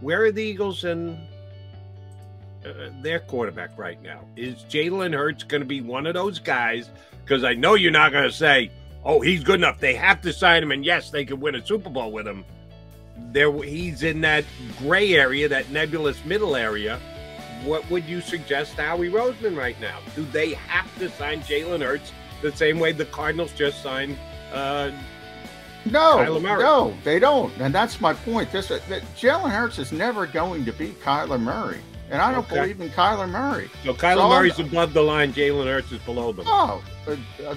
where are the Eagles and uh, their quarterback right now? Is Jalen Hurts going to be one of those guys? Because I know you're not going to say, "Oh, he's good enough." They have to sign him, and yes, they could win a Super Bowl with him. There, he's in that gray area, that nebulous middle area. What would you suggest to Howie Roseman right now? Do they have to sign Jalen Hurts the same way the Cardinals just signed uh, no, no, they don't, and that's my point. This uh, Jalen Hurts is never going to be Kyler Murray, and I don't okay. believe in Kyler Murray. So Kyler so Murray's I'm, above the line. Jalen Hurts is below them. Oh, uh, uh,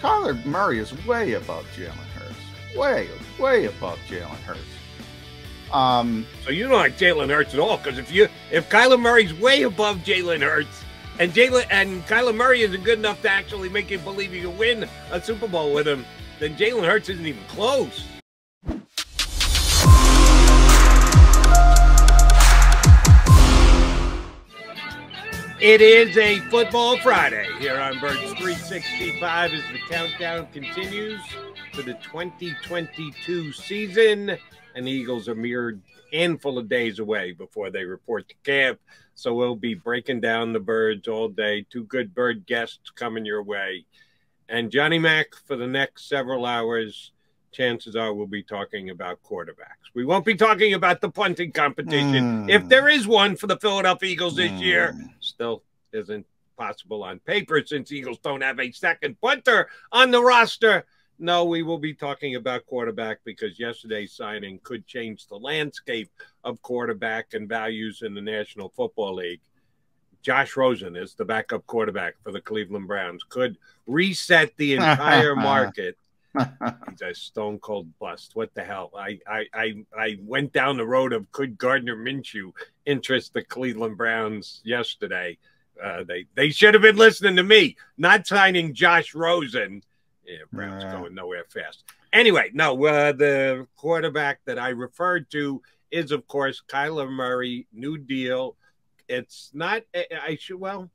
Kyler Murray is way above Jalen Hurts. Way, way above Jalen Hurts. Um, so you don't like Jalen Hurts at all, because if you if Kyler Murray's way above Jalen Hurts, and Jalen and Kyler Murray isn't good enough to actually make you believe you can win a Super Bowl with him then Jalen Hurts isn't even close. It is a football Friday here on Birds 365 as the countdown continues to the 2022 season. And the Eagles are mere handful of days away before they report to camp. So we'll be breaking down the birds all day. Two good bird guests coming your way and Johnny Mack for the next several hours. Chances are we'll be talking about quarterbacks. We won't be talking about the punting competition. Mm. If there is one for the Philadelphia Eagles this mm. year, still isn't possible on paper since Eagles don't have a second punter on the roster. No, we will be talking about quarterback because yesterday's signing could change the landscape of quarterback and values in the National Football League. Josh Rosen is the backup quarterback for the Cleveland Browns could reset the entire market. He's a stone cold bust. What the hell? I, I I I went down the road of could Gardner Minshew interest the Cleveland Browns yesterday. Uh, they they should have been listening to me, not signing Josh Rosen. Yeah, Browns yeah. going nowhere fast. Anyway, no, uh, the quarterback that I referred to is, of course, Kyler Murray, new deal it's not. I should. Well,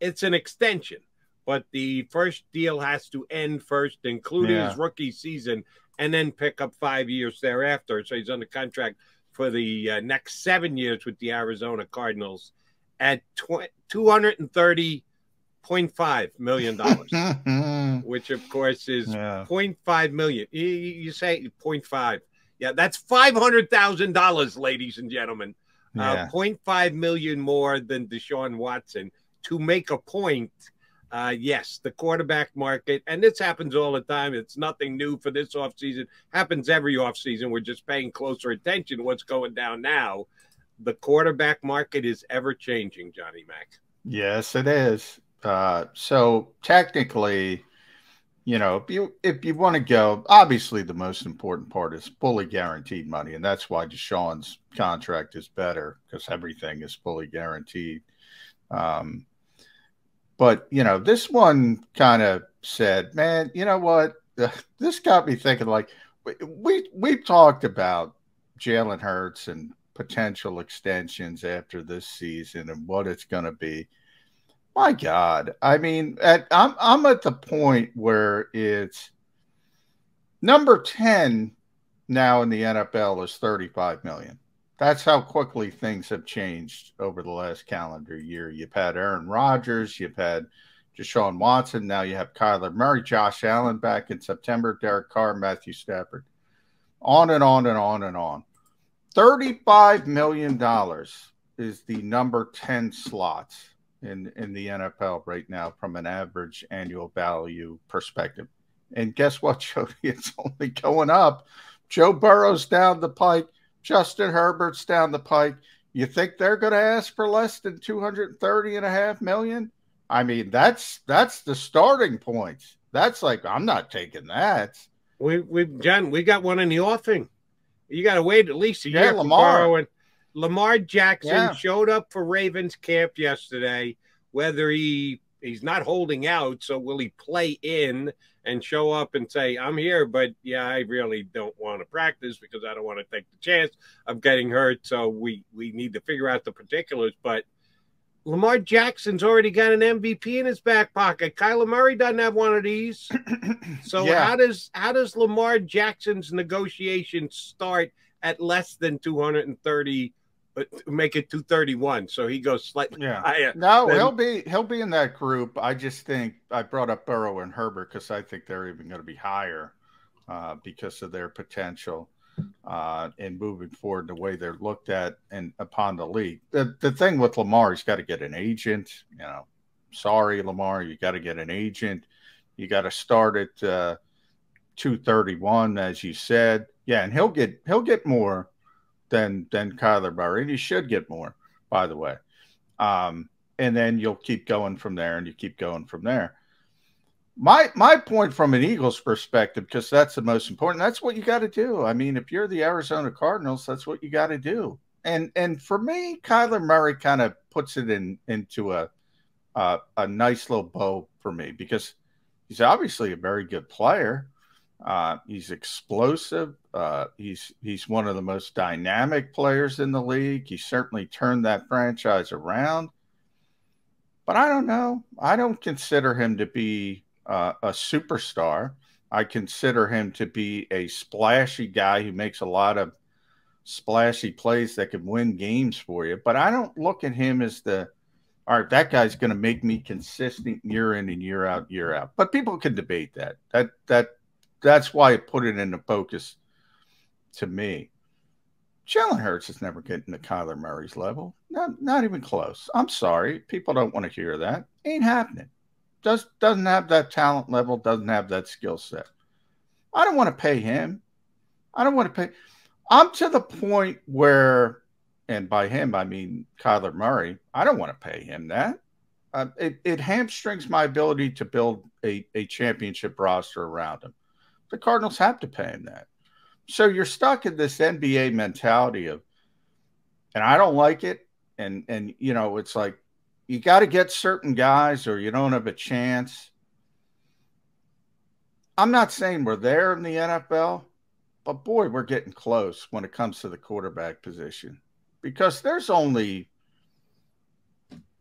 it's an extension, but the first deal has to end first, including yeah. his rookie season, and then pick up five years thereafter. So he's under contract for the uh, next seven years with the Arizona Cardinals at two hundred and thirty point five million dollars, which of course is yeah. 0.5 million. You, you say 0.5. Yeah, that's five hundred thousand dollars, ladies and gentlemen uh, 0.5 million more than Deshaun Watson to make a point. Uh, yes, the quarterback market, and this happens all the time. It's nothing new for this offseason. Happens every offseason. We're just paying closer attention to what's going down now. The quarterback market is ever changing, Johnny Mack. Yes, it is. Uh, so technically, you know, if you if you want to go, obviously the most important part is fully guaranteed money, and that's why Deshaun's contract is better because everything is fully guaranteed. Um, but you know, this one kind of said, "Man, you know what? This got me thinking. Like we we've talked about Jalen Hurts and potential extensions after this season and what it's going to be." My God, I mean, at, I'm I'm at the point where it's number ten now in the NFL is 35 million. That's how quickly things have changed over the last calendar year. You've had Aaron Rodgers, you've had Deshaun Watson, now you have Kyler Murray, Josh Allen back in September, Derek Carr, Matthew Stafford. On and on and on and on. $35 million is the number 10 slots in in the NFL right now from an average annual value perspective. And guess what, Jody? It's only going up. Joe Burrow's down the pike. Justin Herbert's down the pike. You think they're going to ask for less than 230 and a half million? I mean, that's that's the starting point. That's like I'm not taking that. We we John, we got one in the offing. You got to wait at least a yeah, year Lamar. and Lamar Jackson yeah. showed up for Ravens camp yesterday. Whether he he's not holding out, so will he play in and show up and say, "I'm here," but yeah, I really don't want to practice because I don't want to take the chance of getting hurt. So we we need to figure out the particulars. But Lamar Jackson's already got an MVP in his back pocket. Kyler Murray doesn't have one of these. So yeah. how does how does Lamar Jackson's negotiation start at less than 230 but make it 231 so he goes slightly yeah. higher no than... he'll be he'll be in that group. I just think i brought up burrow and herbert because i think they're even going to be higher uh, because of their potential uh, and moving forward the way they're looked at and upon the league. The, the thing with lamar he's got to get an agent you know. Sorry lamar you got to get an agent. You got to start at uh, 231 as you said. Yeah and he'll get he'll get more than than Kyler Murray, and he should get more, by the way. Um, and then you'll keep going from there, and you keep going from there. My my point from an Eagles perspective, because that's the most important. That's what you got to do. I mean, if you're the Arizona Cardinals, that's what you got to do. And and for me, Kyler Murray kind of puts it in into a, a a nice little bow for me because he's obviously a very good player. Uh, he's explosive. Uh, he's he's one of the most dynamic players in the league. He certainly turned that franchise around. But I don't know. I don't consider him to be uh, a superstar. I consider him to be a splashy guy who makes a lot of splashy plays that can win games for you. But I don't look at him as the all right, that guy's going to make me consistent year in and year out, year out. But people can debate that. That that that's why I put it into focus to me. Jalen Hurts is never getting to Kyler Murray's level. Not, not even close. I'm sorry. People don't want to hear that. Ain't happening. Just doesn't have that talent level, doesn't have that skill set. I don't want to pay him. I don't want to pay. I'm to the point where, and by him, I mean Kyler Murray, I don't want to pay him that. Uh, it, it hamstrings my ability to build a, a championship roster around him the Cardinals have to pay him that. So you're stuck in this NBA mentality of, and I don't like it. And and you know, it's like you got to get certain guys or you don't have a chance. I'm not saying we're there in the NFL, but boy, we're getting close when it comes to the quarterback position because there's only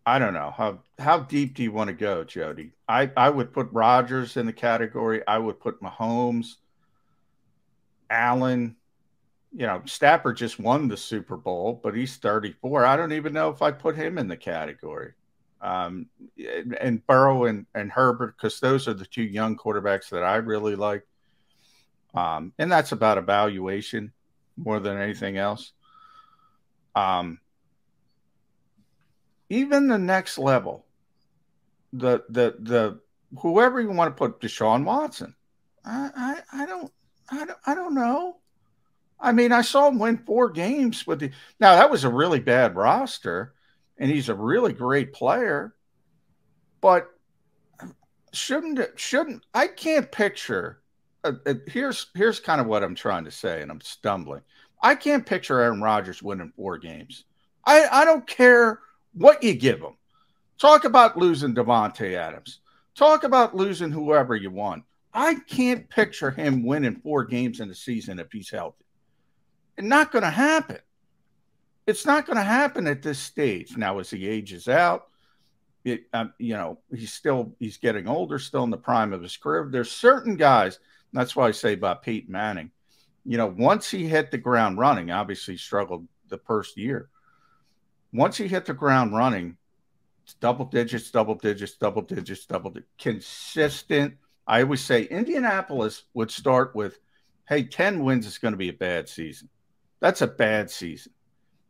I don't know how how deep do you want to go, Jody? I I would put Rodgers in the category. I would put Mahomes, Allen. You know, Stafford just won the Super Bowl, but he's 34. I don't even know if I put him in the category. Um, and Burrow and, and Herbert, because those are the two young quarterbacks that I really like. Um, and that's about evaluation more than anything else. Um, even the next level, the the the whoever you want to put Deshaun Watson, I I, I don't I don't I don't know. I mean, I saw him win four games with the now that was a really bad roster, and he's a really great player, but shouldn't shouldn't I can't picture. Uh, uh, here's here's kind of what I'm trying to say, and I'm stumbling. I can't picture Aaron Rodgers winning four games. I I don't care what you give them. Talk about losing Davante Adams. Talk about losing whoever you want. I can't picture him winning four games in the season if he's healthy. It's not going to happen. It's not going to happen at this stage. Now, as he ages out, it, um, you know, he's still he's getting older, still in the prime of his career. There's certain guys. That's why I say about Peyton Manning. You know, once he hit the ground running, obviously struggled the first year once he hit the ground running, it's double digits, double digits, double digits, double digits, consistent. I always say Indianapolis would start with, hey, 10 wins is going to be a bad season. That's a bad season.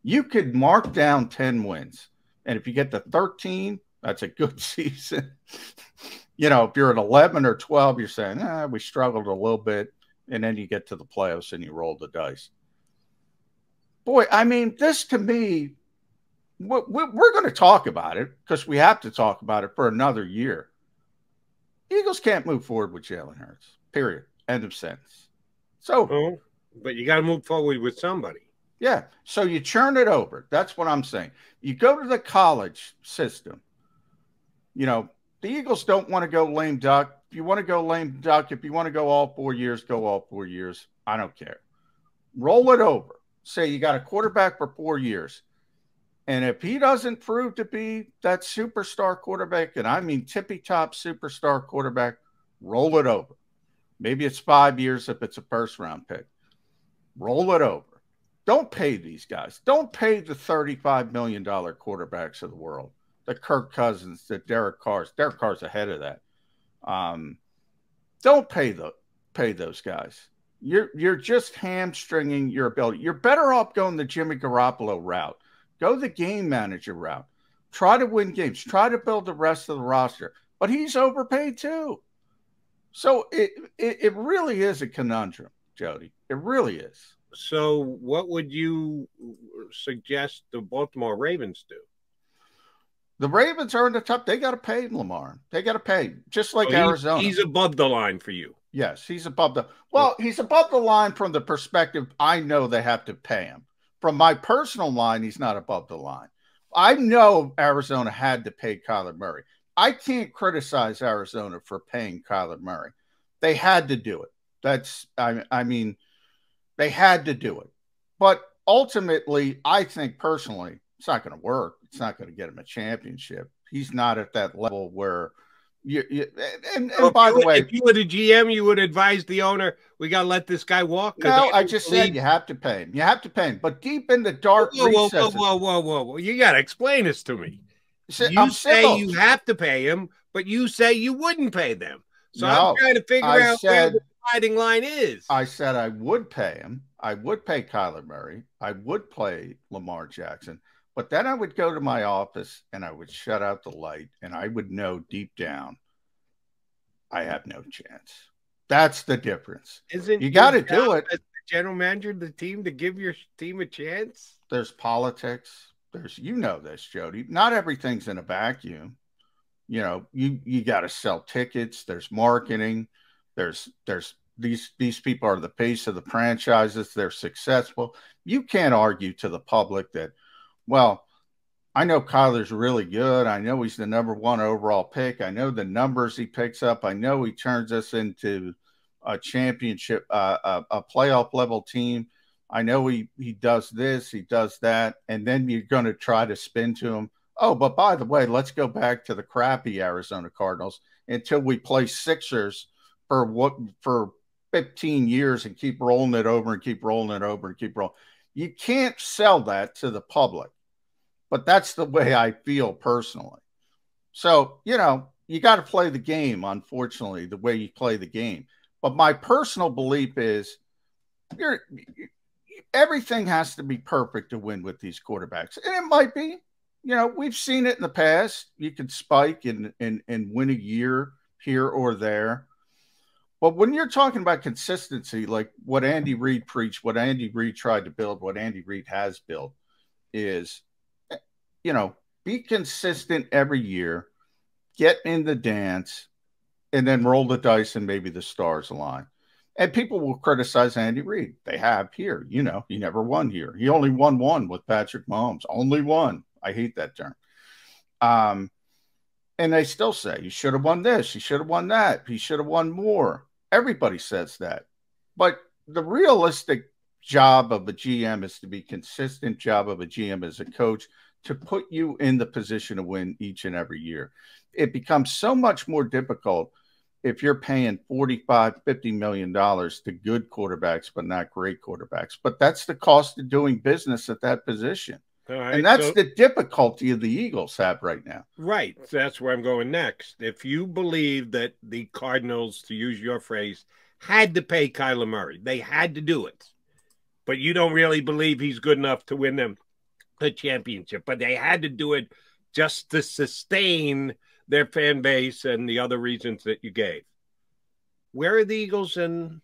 You could mark down 10 wins. And if you get to 13, that's a good season. you know, if you're at 11 or 12, you're saying, ah, we struggled a little bit. And then you get to the playoffs and you roll the dice. Boy, I mean, this to me we're going to talk about it because we have to talk about it for another year. Eagles can't move forward with Jalen Hurts. Period. End of sentence. So, oh, but you got to move forward with somebody. Yeah. So you churn it over. That's what I'm saying. You go to the college system. You know, the Eagles don't want to go lame duck. If you want to go lame duck, if you want to go all four years, go all four years. I don't care. Roll it over. Say you got a quarterback for four years. And if he doesn't prove to be that superstar quarterback, and I mean tippy top superstar quarterback, roll it over. Maybe it's five years if it's a first round pick. Roll it over. Don't pay these guys. Don't pay the $35 million quarterbacks of the world. The Kirk Cousins, the Derek Carrs. Derek Carr's ahead of that. Um, don't pay the pay those guys. You're you're just hamstringing your ability. You're better off going the Jimmy Garoppolo route. Go the game manager route. Try to win games. Try to build the rest of the roster. But he's overpaid too. So it, it, it really is a conundrum, Jody. It really is. So what would you suggest the Baltimore Ravens do? The Ravens are in the top. They got to pay Lamar. They got to pay, just like oh, Arizona. He's above the line for you. Yes, he's above the. Well, he's above the line from the perspective I know they have to pay him. From my personal line, he's not above the line. I know Arizona had to pay Kyler Murray. I can't criticize Arizona for paying Kyler Murray. They had to do it. That's I, I mean, they had to do it. But ultimately, I think personally, it's not going to work. It's not going to get him a championship. He's not at that level where you, you and, and by the way, if you were the GM, you would advise the owner, we got to let this guy walk. No, I just said you have to pay him. You have to pay him. But deep in the dark whoa, whoa, whoa, whoa, whoa, whoa, whoa, You got to explain this to me. So, you I'm say civil. you have to pay him, but you say you wouldn't pay them. So No, I'm trying to figure I out said- where the dividing line is. I said I would pay him. I would pay Kyler Murray. I would play Lamar Jackson. But then I would go to my office and I would shut out the light and I would know deep down I have no chance. That's the difference. Isn't You gotta do it. as the general manager of the team to give your team a chance? There's politics. There's you know this, Jody. Not everything's in a vacuum. You know, you you got to sell tickets. There's marketing. There's there's these these people are the face of the franchises. They're successful. You can't argue to the public that, well, I know Kyler's really good. I know he's the number one overall pick. I know the numbers he picks up. I know he turns us into a championship, uh, a, a playoff level team. I know he he does this, he does that, and then you're going to try to spin to him. Oh, but by the way, let's go back to the crappy Arizona Cardinals until we play Sixers for what for 15 years and keep rolling it over and keep rolling it over and keep rolling. You can't sell that to the public, but that's the way I feel personally. So, you know, you got to play the game, unfortunately, the way you play the game. But my personal belief is you're everything has to be perfect to win with these quarterbacks. And it might be, you know, we've seen it in the past. You can spike and and and win a year here or there. But when you're talking about consistency, like what Andy Reid preached, what Andy Reid tried to build, what Andy Reid has built is, you know, be consistent every year, get in the dance, and then roll the dice and maybe the stars align. And people will criticize Andy Reid. They have here. You know, he never won here. He only won one with Patrick Mahomes. Only one. I hate that term. Um, and they still say he should have won this. He should have won that. He should have won more. Everybody says that. But the realistic job of a GM is to be consistent job of a GM as a coach to put you in the position to win each and every year. It becomes so much more difficult if you're paying 45 50 million dollars to good quarterbacks but not great quarterbacks but that's the cost of doing business at that position right, and that's so- the difficulty of the eagles have right now Right. That's where I'm going next. If you believe that the Cardinals, to use your phrase, had to pay Kyler Murray, they had to do it, but you don't really believe he's good enough to win them the championship, but they had to do it just to sustain their fan base and the other reasons that you gave. Where are the Eagles and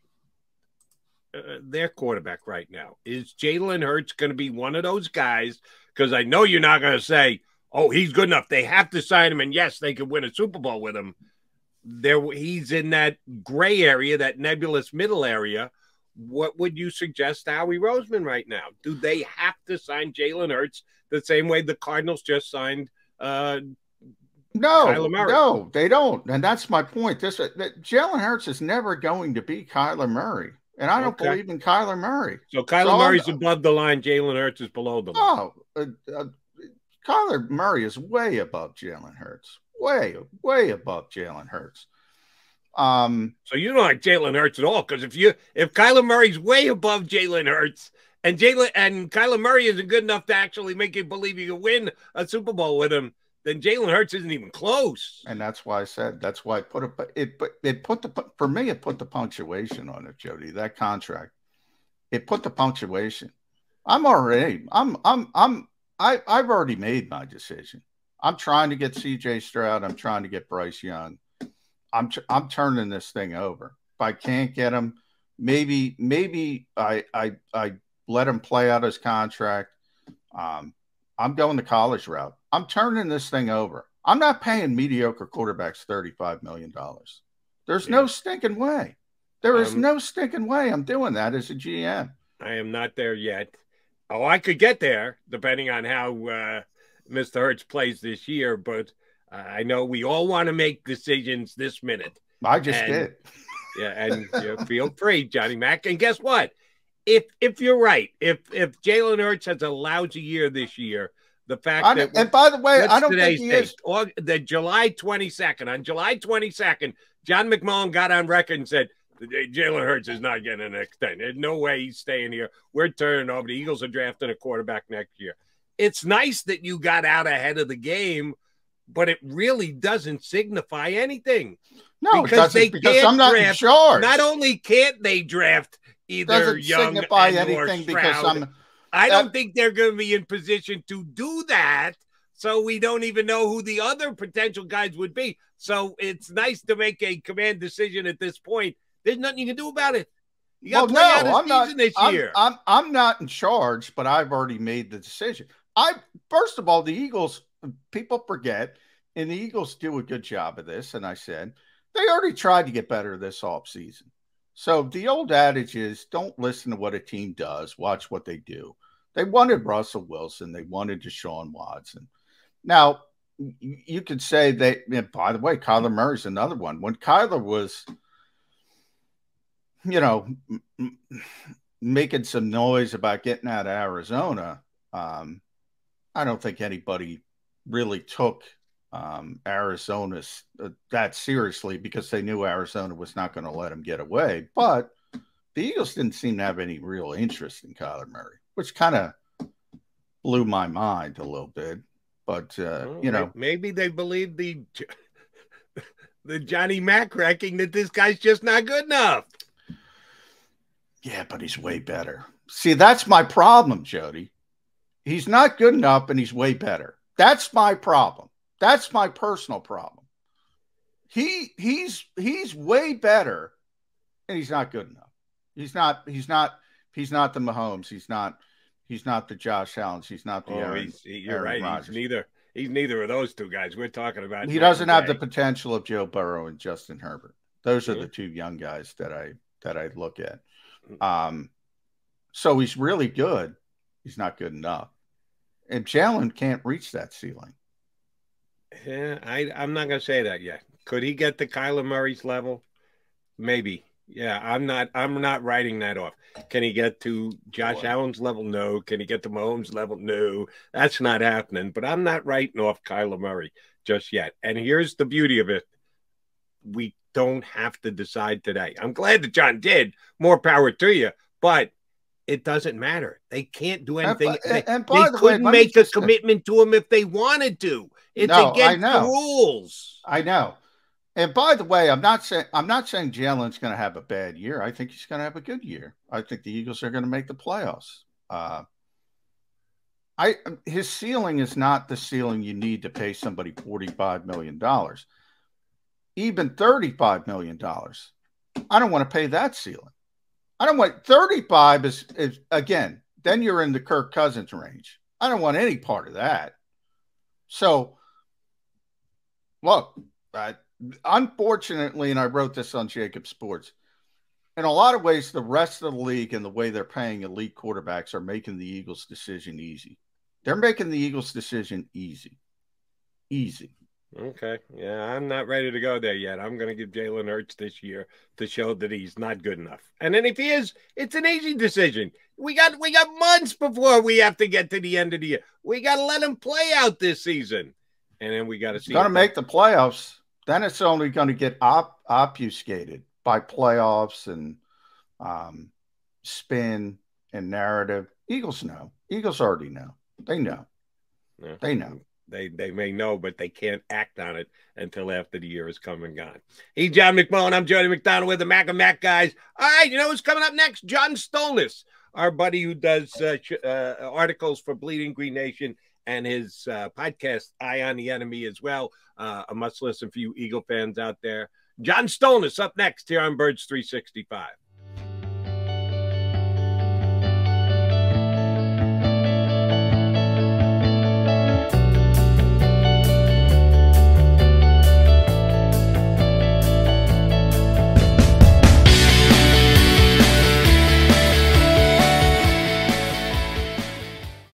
uh, their quarterback right now? Is Jalen Hurts going to be one of those guys? Because I know you're not going to say, oh, he's good enough. They have to sign him, and yes, they could win a Super Bowl with him. There, he's in that gray area, that nebulous middle area. What would you suggest to Howie Roseman right now? Do they have to sign Jalen Hurts the same way the Cardinals just signed? Uh, no no they don't and that's my point this uh, that jalen hurts is never going to be kyler murray and i don't Okay. believe in kyler murray so Kyler So Murray's I'm- above the line. Jalen Hurts is below the line. oh uh, uh, kyler murray is way above jalen hurts way way above jalen hurts um So you don't like Jalen Hurts at all? Because if you if Kyler Murray's way above Jalen Hurts and Jalen and Kyler Murray isn't good enough to actually make you believe you can win a Super Bowl with him, then Jalen Hurts isn't even close. And that's why I said that's why I put it. It it put the for me it put the punctuation on it, Jody. That contract, it put the punctuation. I'm already. I'm. I'm. I'm. I. I've already made my decision. I'm trying to get C.J. Stroud. I'm trying to get Bryce Young. I'm. I'm turning this thing over. If I can't get him, maybe. Maybe I. I. I let him play out his contract. Um, I'm going the college route. I'm turning this thing over. I'm not paying mediocre quarterbacks $35 million. There's yeah. no stinking way. There is um, no stinking way I'm doing that as a GM. I am not there yet. Oh, I could get there depending on how uh, Mr. Hurts plays this year, but I know we all want to make decisions this minute. I just and, did. Yeah, and you know, feel free, Johnny Mack. And guess what? if if you're right, if if Jalen Hurts has a lousy year this year, the fact I, that and by the way, I don't think he date, is. Or the July 22nd, on July 22nd, John McMullen got on record and said Jalen Hurts is not getting an extension. There's no way he's staying here. We're turning over. The Eagles are drafting a quarterback next year. It's nice that you got out ahead of the game, but it really doesn't signify anything. No, because they because I'm not draft, in charge. Not only can't they draft either doesn't young signify anything because I'm. I don't think they're going to be in position to do that. So we don't even know who the other potential guys would be. So it's nice to make a command decision at this point. There's nothing you can do about it. You got well, no, I'm not, this I'm, year. I'm, I'm not in charge, but I've already made the decision. I first of all, the Eagles. People forget, and the Eagles do a good job of this. And I said they already tried to get better this off season. So the old adage is don't listen to what a team does, watch what they do. They wanted Russell Wilson, they wanted Deshaun Watson. Now, you could say that, by the way, Kyler Murray's another one. When Kyler was, you know, making some noise about getting out of Arizona, um, I don't think anybody really took um, Arizona uh, that seriously because they knew Arizona was not going to let him get away. But the Eagles didn't seem to have any real interest in Kyler Murray, which kind of blew my mind a little bit. But uh, well, you know, maybe they believe the the Johnny Mack wrecking that this guy's just not good enough. Yeah, but he's way better. See, that's my problem, Jody. He's not good enough, and he's way better. That's my problem. That's my personal problem. He he's he's way better, and he's not good enough. He's not he's not he's not the Mahomes. He's not he's not the Josh Allen. He's not the oh, Aaron. He's, you're Aaron right. Rodgers. He's neither he's neither of those two guys we're talking about. He doesn't have the potential of Joe Burrow and Justin Herbert. Those are mm-hmm. the two young guys that I that I look at. Mm. Um, so he's really good. He's not good enough, and Jalen can't reach that ceiling. Yeah, I, I'm not going to say that yet. Could he get to Kyler Murray's level? Maybe. Yeah, I'm not. I'm not writing that off. Can he get to Josh Allen's level? No. Can he get to Mahomes' level? No. That's not happening. But I'm not writing off Kyler Murray just yet. And here's the beauty of it: we don't have to decide today. I'm glad that John did. More power to you. But it doesn't matter. They can't do anything. And, and they, the couldn't way, make a commitment to him if they wanted to. It's no, against the rules. I know. And by the way, I'm not saying I'm not saying Jalen's going to have a bad year. I think he's going to have a good year. I think the Eagles are going to make the playoffs. Uh, I his ceiling is not the ceiling you need to pay somebody forty five million dollars, even thirty five million dollars. I don't want to pay that ceiling. I don't want 35 is, is again, then you're in the Kirk Cousins range. I don't want any part of that. So, look, I, unfortunately, and I wrote this on JAKIB Sports, in a lot of ways, the rest of the league and the way they're paying elite quarterbacks are making the Eagles' decision easy. They're making the Eagles' decision easy. Easy. Okay. Yeah, I'm not ready to go there yet. I'm going to give Jalen Hurts this year to show that he's not good enough. And then if he is, it's an easy decision. We got we got months before we have to get to the end of the year. We got to let him play out this season, and then we got to see. Going to make the playoffs. Then it's only going to get op- obfuscated by playoffs and um, spin and narrative. Eagles know. Eagles already know. They know. Yeah. They know. They they may know, but they can't act on it until after the year is come and gone. He's John McMullen. I'm Jody McDonald with the Mac and Mac guys. All right, you know what's coming up next? John Stolnis, our buddy who does uh, uh, articles for Bleeding Green Nation and his uh, podcast, Eye on the Enemy, as well. Uh, a must listen for you Eagle fans out there. John Stolnis up next here on Birds 365.